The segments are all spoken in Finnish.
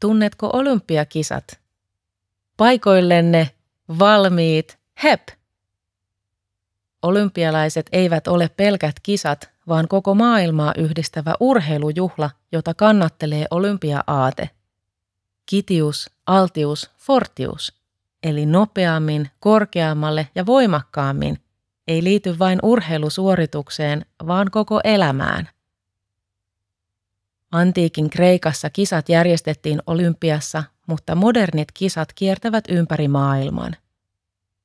Tunnetko olympiakisat? Paikoillenne, valmiit, hep! Olympialaiset eivät ole pelkät kisat, vaan koko maailmaa yhdistävä urheilujuhla, jota kannattelee olympia-aate. Kitius, altius, fortius, eli nopeammin, korkeammalle ja voimakkaammin, ei liity vain urheilusuoritukseen, vaan koko elämään. Antiikin Kreikassa kisat järjestettiin olympiassa, mutta modernit kisat kiertävät ympäri maailman –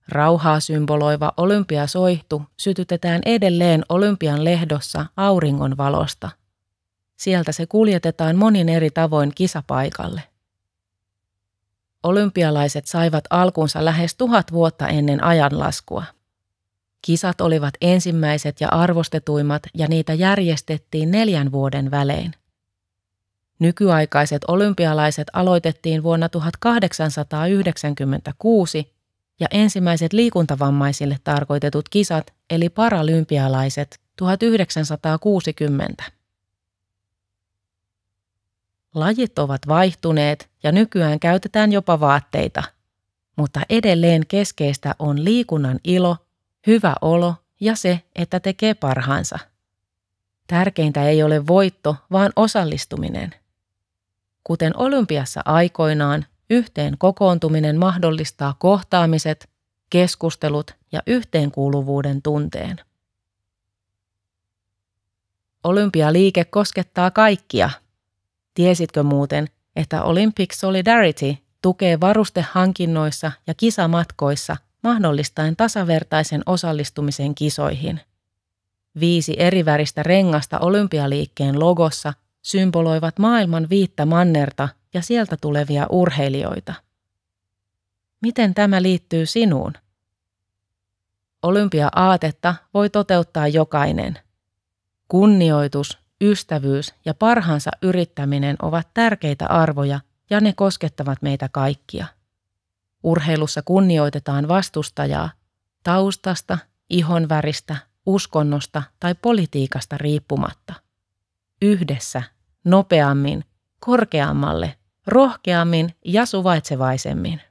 Rauhaa symboloiva olympiasoihtu sytytetään edelleen olympian lehdossa auringon valosta. Sieltä se kuljetetaan monin eri tavoin kisapaikalle. Olympialaiset saivat alkunsa lähes tuhat vuotta ennen ajanlaskua. Kisat olivat ensimmäiset ja arvostetuimmat ja niitä järjestettiin neljän vuoden välein. Nykyaikaiset olympialaiset aloitettiin vuonna 1896 ja ensimmäiset liikuntavammaisille tarkoitetut kisat eli paralympialaiset 1960. Lajit ovat vaihtuneet ja nykyään käytetään jopa vaatteita, mutta edelleen keskeistä on liikunnan ilo, hyvä olo ja se, että tekee parhaansa. Tärkeintä ei ole voitto, vaan osallistuminen. Kuten olympiassa aikoinaan, Yhteen kokoontuminen mahdollistaa kohtaamiset, keskustelut ja yhteenkuuluvuuden tunteen. Olympialiike koskettaa kaikkia. Tiesitkö muuten, että Olympic Solidarity tukee varustehankinnoissa ja kisamatkoissa mahdollistaen tasavertaisen osallistumisen kisoihin? Viisi eriväristä rengasta olympialiikkeen logossa symboloivat maailman viittä mannerta ja sieltä tulevia urheilijoita. Miten tämä liittyy sinuun? Olympia-aatetta voi toteuttaa jokainen. Kunnioitus, ystävyys ja parhaansa yrittäminen ovat tärkeitä arvoja ja ne koskettavat meitä kaikkia. Urheilussa kunnioitetaan vastustajaa taustasta, ihonväristä, uskonnosta tai politiikasta riippumatta. Yhdessä, nopeammin, korkeammalle rohkeammin ja suvaitsevaisemmin.